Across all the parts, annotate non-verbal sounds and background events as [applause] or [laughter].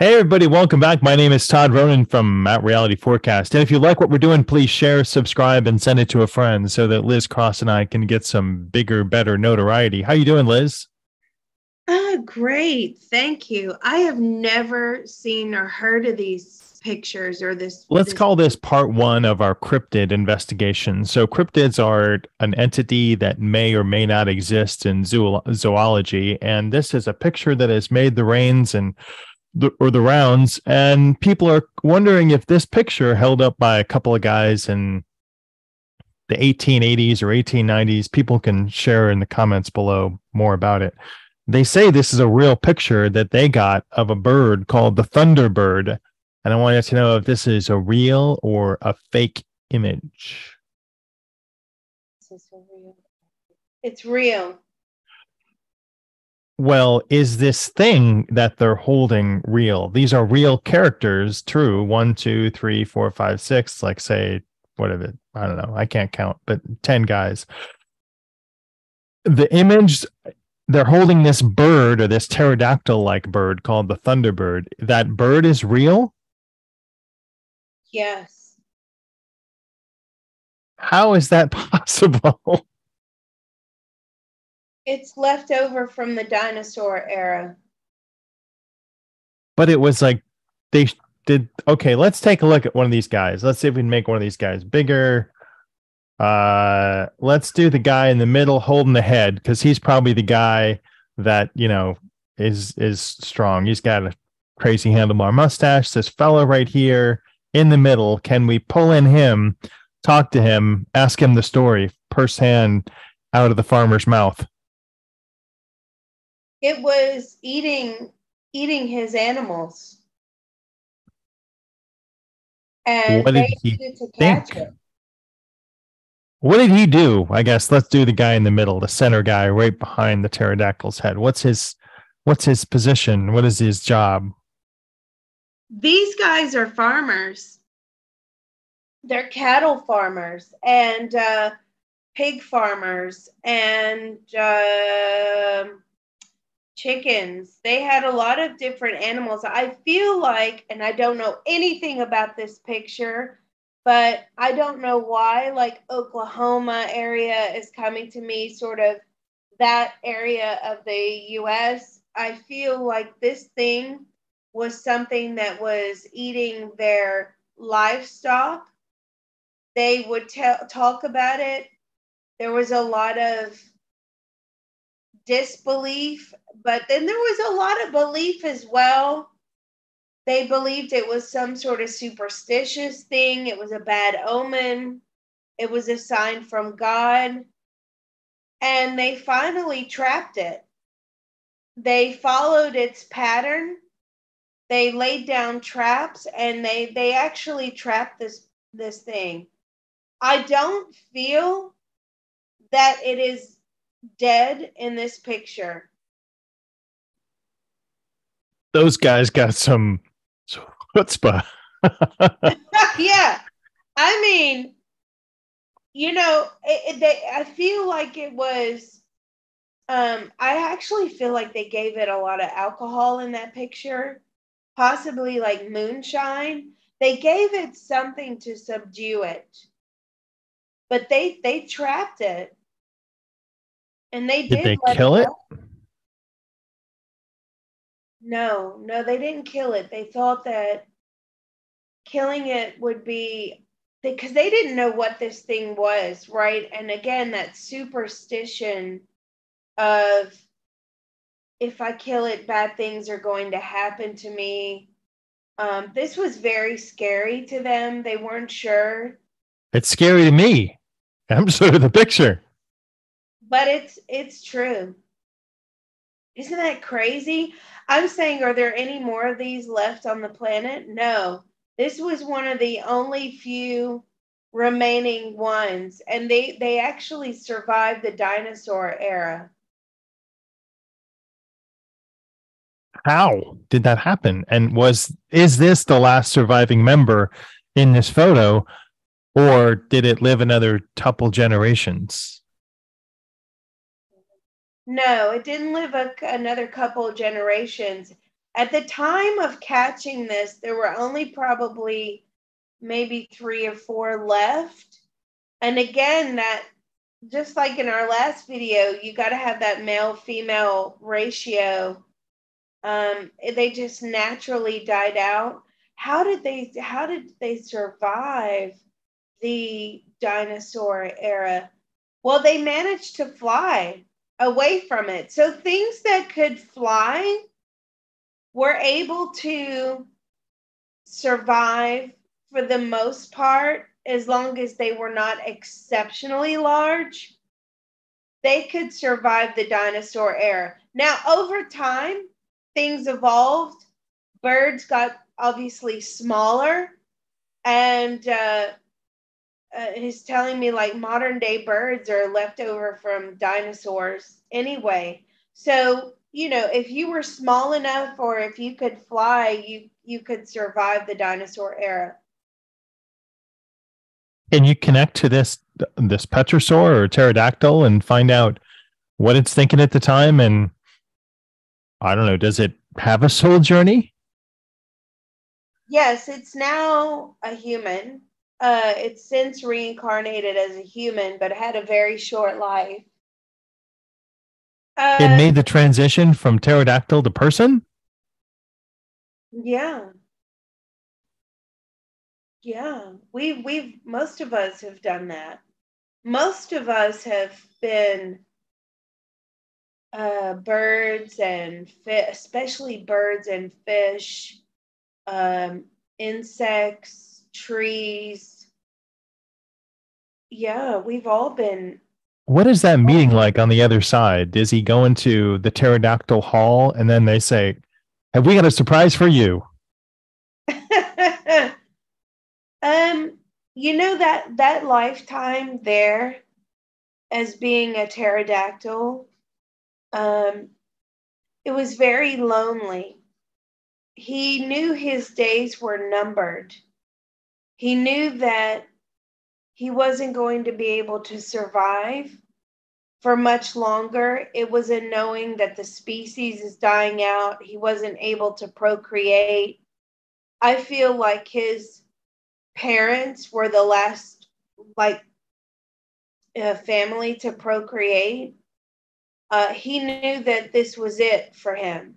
Hey, everybody, welcome back. My name is Todd Ronan from At Reality Forecast. And if you like what we're doing, please share, subscribe, and send it to a friend so that Liz Cross and I can get some bigger, better notoriety. How you doing, Liz? Uh, great. Thank you. I have never seen or heard of these pictures or this. Let's this- call this part one of our cryptid investigation. So, cryptids are an entity that may or may not exist in zoo- zoology. And this is a picture that has made the rains and the, or the rounds, and people are wondering if this picture held up by a couple of guys in the 1880s or 1890s. People can share in the comments below more about it. They say this is a real picture that they got of a bird called the Thunderbird, and I want wanted to know if this is a real or a fake image. It's real. well, is this thing that they're holding real? These are real characters, true. One, two, three, four, five, six, like say, what is it? I don't know. I can't count, but 10 guys. The image, they're holding this bird or this pterodactyl like bird called the Thunderbird. That bird is real. Yes. How is that [laughs] possible? It's left over from the dinosaur era. but it was like they did okay let's take a look at one of these guys let's see if we can make one of these guys bigger uh let's do the guy in the middle holding the head because he's probably the guy that you know is is strong he's got a crazy handlebar mustache this fellow right here in the middle can we pull in him talk to him ask him the story purse hand out of the farmer's mouth It was eating eating his animals. And What did they he needed to catch think? What did he do? I guess let's do the guy in the middle, the center guy right behind the pterodactyl's head. What's his what's his position? What is his job? These guys are farmers. They're cattle farmers and uh, pig farmers and um chickens. They had a lot of different animals. I feel like, and I don't know anything about this picture, but I don't know why, like Oklahoma area is coming to me, sort of that area of the US. I feel like this thing was something that was eating their livestock. They would tell talk about it. There was a lot of disbelief, but then there was a lot of belief as well. They believed it was some sort of superstitious thing, it was a bad omen, it was a sign from God. And they finally trapped it. They followed its pattern. They laid down traps and they they actually trapped this this thing. I don't feel that it is dead in this picture. Those guys got some [laughs] chutzpah. [laughs] yeah. I mean, you know, it, it, they, I feel like it was. Um, I actually feel like they gave it a lot of alcohol in that picture, possibly like moonshine. They gave it something to subdue it, but they they trapped it, and they Did did. they kill it? go. No, no, they didn't kill it. They thought that killing it would be because they didn't know what this thing was, right? And again, that superstition of if I kill it, bad things are going to happen to me. Um, this was very scary to them. They weren't sure, It's scary to me. [laughs] I'm sure of the picture. but it's it's true. Isn't that crazy? I'm saying, are there any more of these left on the planet? No. This was one of the only few remaining ones, and they they actually survived the dinosaur era. how did that happen? And was is this the last surviving member in this photo, or did it live another couple generations? No, it didn't live a, another couple generations. At the time of catching this, there were only probably maybe three or four left. And again, that just like in our last video, you got to have that male female ratio. Um, they just naturally died out. How did they? How did they survive the dinosaur era? Well, they managed to fly away from it. So things that could fly were able to survive for the most part as long as they were not exceptionally large, they could survive the dinosaur era. Now, over time, things evolved. Birds got obviously smaller, and uh, uh, he's telling me like modern day birds are left over from dinosaurs anyway. So, you know, if you were small enough or if you could fly, you you could survive the dinosaur era. Can you connect to this this pterosaur or pterodactyl and find out what it's thinking at the time? And I don't know, does it have a soul journey? Yes, it's now a human. Uh, it's since reincarnated as a human, but had a very short life. Uh, it made the transition from pterodactyl to person? Yeah. Yeah, we we've most of us have done that. Most of us have been uh, birds and fish, especially birds and fish, um, insects, trees. Yeah, we've all been. What is that meeting like on the other side? Does he go into the pterodactyl hall and then they say, Have we got a surprise for you? [laughs] Um, you know that that lifetime there as being a pterodactyl, um, it was very lonely. He knew his days were numbered. He knew that he wasn't going to be able to survive for much longer. It was a knowing that the species is dying out. He wasn't able to procreate. I feel like his parents were the last like uh, family to procreate uh, he knew that this was it for him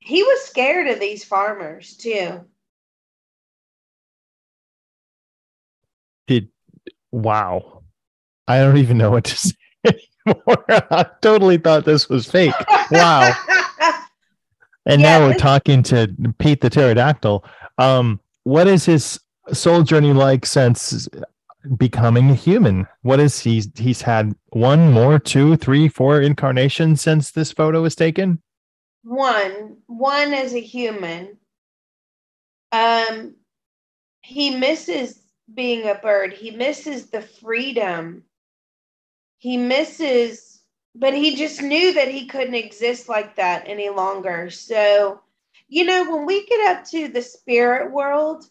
he was scared of these farmers too did wow i don't even know what to [laughs] say anymore i totally thought this was fake wow [laughs] And yeah, now we're talking to Pete the pterodactyl. Um, what is his soul journey like since becoming a human? What is he? He's had one, more, two, three, four incarnations since this photo was taken. One, one as a human. Um, he misses being a bird. He misses the freedom. He misses but he just knew that he couldn't exist like that any longer. So, you know, when we get up to the spirit world,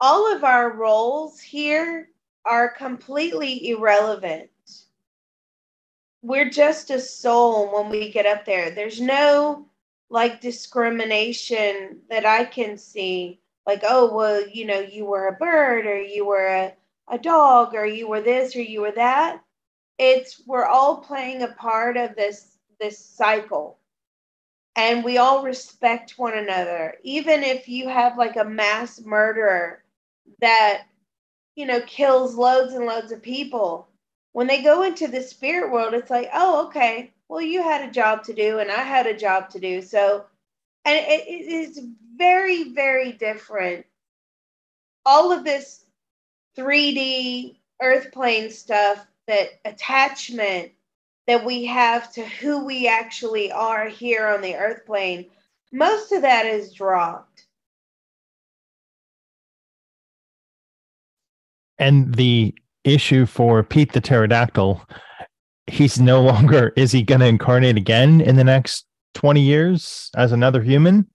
all of our roles here are completely irrelevant. We're just a soul when we get up there. There's no like discrimination that I can see. Like, oh, well, you know, you were a bird or you were a, a dog or you were this or you were that it's we're all playing a part of this this cycle and we all respect one another even if you have like a mass murderer that you know kills loads and loads of people when they go into the spirit world it's like oh okay well you had a job to do and i had a job to do so and it, it is very very different all of this 3d earth plane stuff that attachment that we have to who we actually are here on the earth plane, most of that is dropped. And the issue for Pete the pterodactyl he's no [laughs] longer is he going to incarnate again in the next 20 years as another human?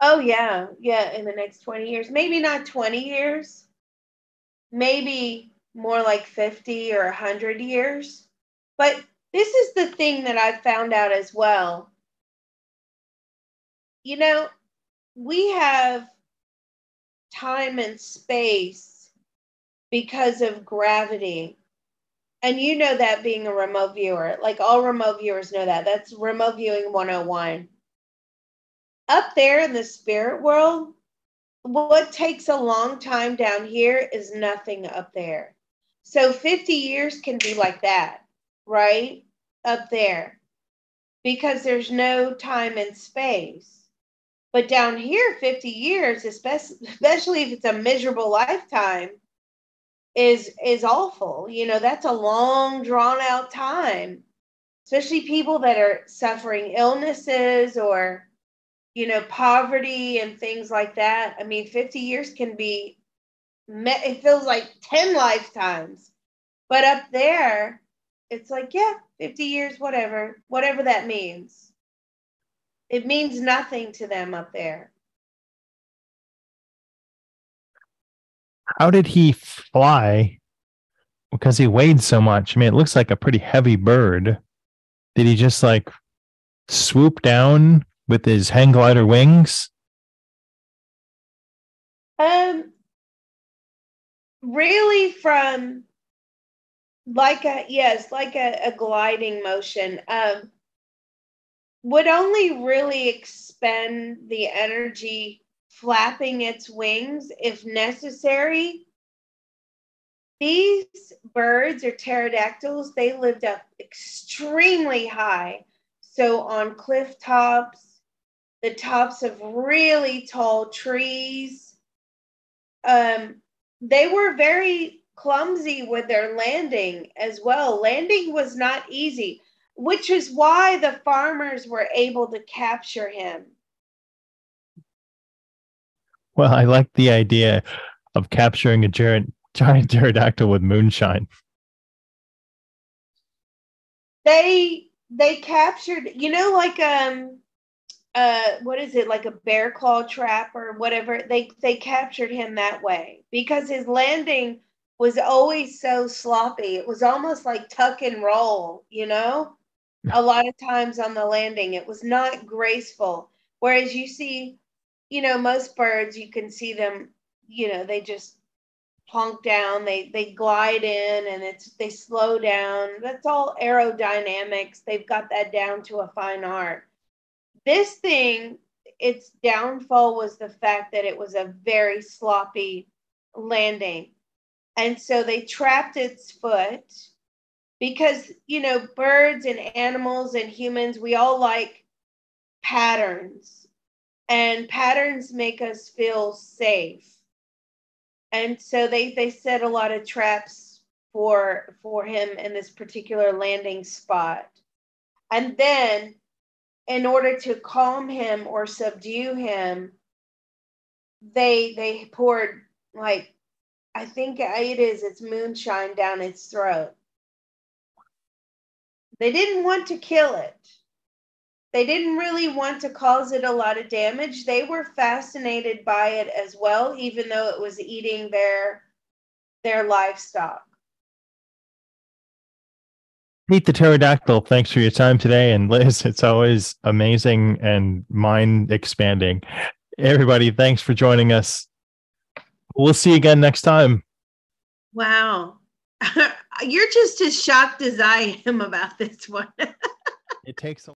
Oh yeah, yeah, in the next 20 years. Maybe not 20 years. Maybe more like 50 or 100 years. But this is the thing that I found out as well. You know, we have time and space because of gravity. And you know that being a remote viewer, like all remote viewers know that. That's remote viewing 101. Up there in the spirit world, what takes a long time down here is nothing up there. So 50 years can be like that, right? Up there, because there's no time and space. But down here, 50 years, [laughs] especially if it's a miserable lifetime, is is awful. You know, that's a long drawn out time. Especially people that are suffering illnesses or you know, poverty and things like that. I mean, 50 years can be it feels like 10 lifetimes. But up there, it's like, yeah, 50 years, whatever, whatever that means. It means nothing to them up there. How did he fly? Because he weighed so much. I mean, it looks like a pretty heavy bird. Did he just like swoop down with his hang glider wings? Um, really, from like a yes, like a, a gliding motion. Um, would only really expend the energy flapping its wings if necessary. These birds or pterodactyls, they lived up extremely high. So on cliff tops, the tops of really tall trees. Um, they were very clumsy with their landing as well. Landing was not easy, which is why the farmers were able to capture him. Well, I like the idea of capturing a giant, giant pterodactyl with moonshine. They they captured, you know, like um uh what is it like a bear claw trap or whatever? They they captured him that way because his landing was always so sloppy. It was almost like tuck and roll you know? A lot of times on the landing it was not graceful. Whereas you see you know most birds you can see them you know they just plunk down they they glide in and it's they slow down. That's all aerodynamics. They've got that down to a fine art. This thing, its downfall was the fact that it was a very sloppy landing. And so they trapped its foot because, you know, birds and animals and humans, we all like patterns, and patterns make us feel safe. And so they, they set a lot of traps for for him in this particular landing spot. And then in order to calm him or subdue him, they they poured like I think it is it's moonshine down its throat. They didn't want to kill it. They didn't really want to cause it a lot of damage. They were fascinated by it as well, even though it was eating their their livestock. Pete the Pterodactyl, thanks for your time today. And Liz, it's always amazing and mind expanding. Everybody, thanks for joining us. We'll see you again next time. Wow. [laughs] You're just as shocked as I am about this one. [laughs] it takes a